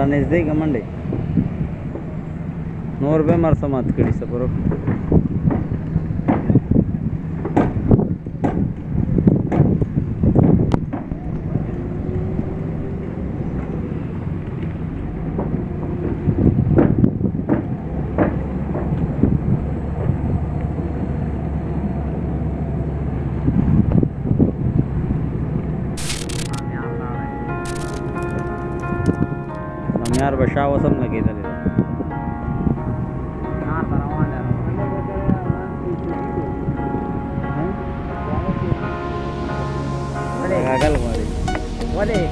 رانږدې که منډې نور به یې مرسه مات کړي سفروک نیار به شا وسم لګېدلی ده غاګل غواړي ولې